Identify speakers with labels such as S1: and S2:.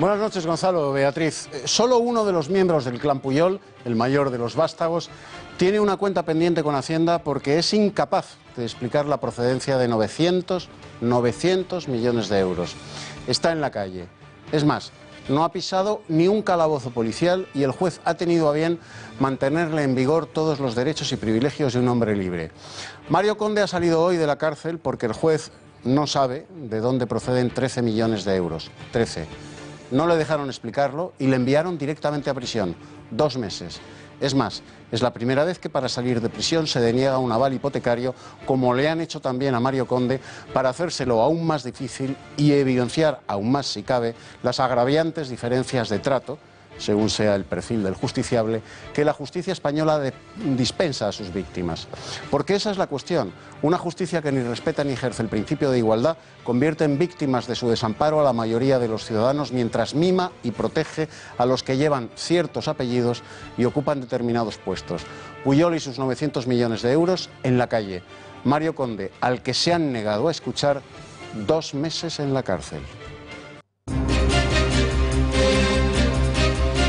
S1: Buenas noches, Gonzalo. Beatriz, eh, solo uno de los miembros del clan Puyol, el mayor de los vástagos, tiene una cuenta pendiente con Hacienda porque es incapaz de explicar la procedencia de 900, 900 millones de euros. Está en la calle. Es más, no ha pisado ni un calabozo policial y el juez ha tenido a bien mantenerle en vigor todos los derechos y privilegios de un hombre libre. Mario Conde ha salido hoy de la cárcel porque el juez no sabe de dónde proceden 13 millones de euros. 13. No le dejaron explicarlo y le enviaron directamente a prisión. Dos meses. Es más, es la primera vez que para salir de prisión se deniega un aval hipotecario, como le han hecho también a Mario Conde, para hacérselo aún más difícil y evidenciar aún más, si cabe, las agraviantes diferencias de trato según sea el perfil del justiciable, que la justicia española dispensa a sus víctimas. Porque esa es la cuestión. Una justicia que ni respeta ni ejerce el principio de igualdad convierte en víctimas de su desamparo a la mayoría de los ciudadanos mientras mima y protege a los que llevan ciertos apellidos y ocupan determinados puestos. Puyol y sus 900 millones de euros en la calle. Mario Conde, al que se han negado a escuchar dos meses en la cárcel.